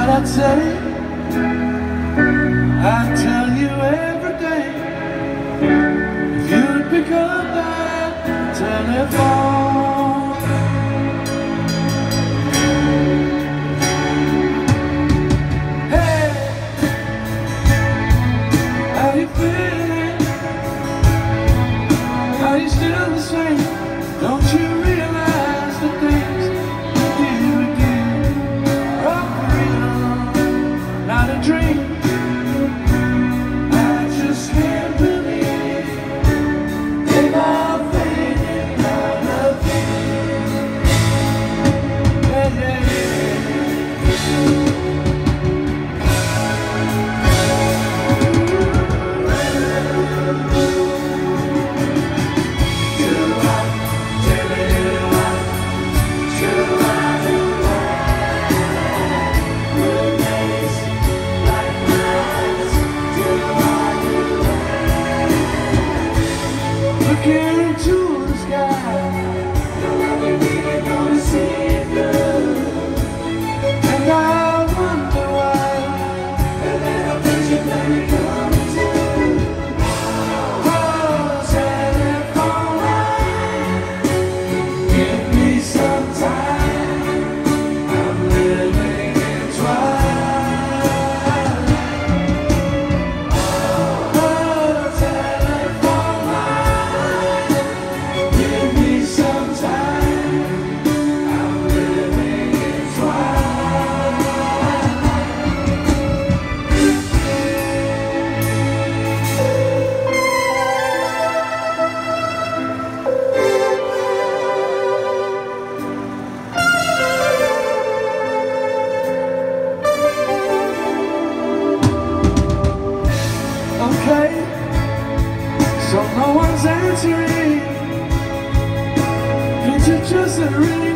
what I'd say I'd tell you every day If you'd pick up that telephone Hey, how you feeling? Are you still the same? Don't you realize okay. So no one's answering. Did you just really